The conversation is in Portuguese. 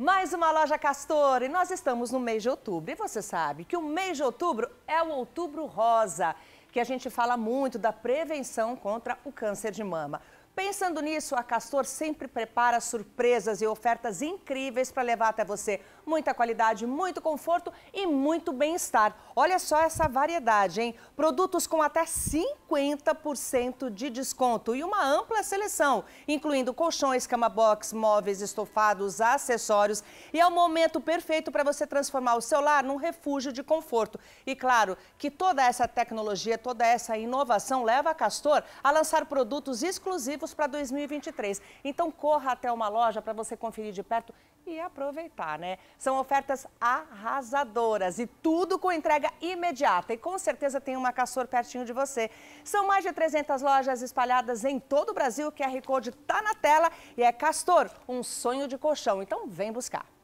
Mais uma loja Castor e nós estamos no mês de outubro. E você sabe que o mês de outubro é o outubro rosa, que a gente fala muito da prevenção contra o câncer de mama. Pensando nisso, a Castor sempre prepara surpresas e ofertas incríveis para levar até você muita qualidade, muito conforto e muito bem-estar. Olha só essa variedade, hein? Produtos com até 50% de desconto e uma ampla seleção, incluindo colchões, cama box, móveis, estofados, acessórios. E é o momento perfeito para você transformar o seu lar num refúgio de conforto. E claro que toda essa tecnologia, toda essa inovação leva a Castor a lançar produtos exclusivos para 2023. Então corra até uma loja para você conferir de perto e aproveitar, né? São ofertas arrasadoras e tudo com entrega imediata. E com certeza tem uma Castor pertinho de você. São mais de 300 lojas espalhadas em todo o Brasil. O QR Code está na tela e é Castor, um sonho de colchão. Então vem buscar.